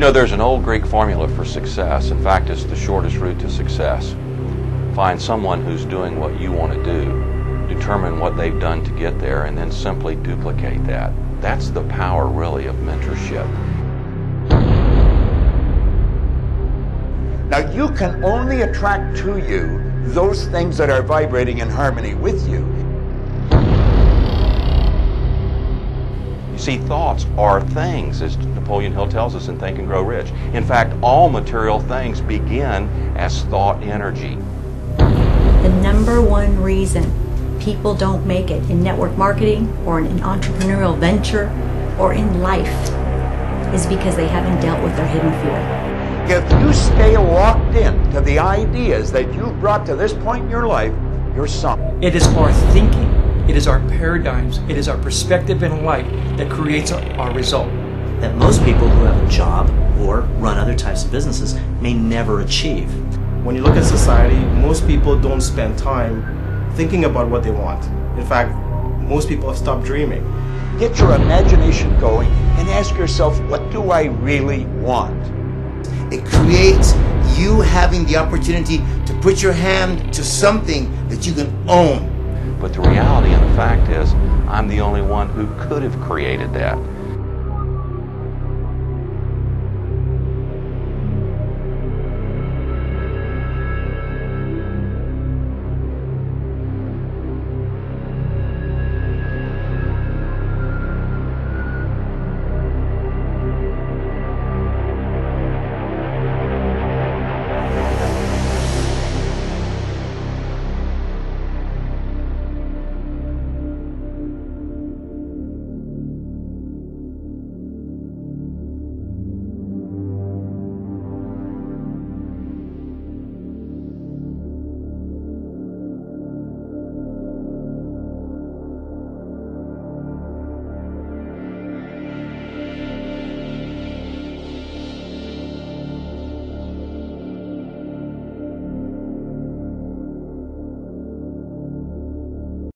know, there's an old Greek formula for success. In fact, it's the shortest route to success. Find someone who's doing what you want to do, determine what they've done to get there, and then simply duplicate that. That's the power, really, of mentorship. Now, you can only attract to you those things that are vibrating in harmony with you. You see, thoughts are things, as Napoleon Hill tells us in Think and Grow Rich. In fact, all material things begin as thought energy. The number one reason people don't make it in network marketing or in an entrepreneurial venture or in life is because they haven't dealt with their hidden fear. If you stay locked in to the ideas that you've brought to this point in your life, you're sunk. It is our thinking, it is our paradigms, it is our perspective in life that creates our, our result. That most people who have a job or run other types of businesses may never achieve. When you look at society, most people don't spend time thinking about what they want. In fact, most people have stopped dreaming. Get your imagination going and ask yourself, what do I really want? It creates you having the opportunity to put your hand to something that you can own. But the reality and the fact is, I'm the only one who could have created that.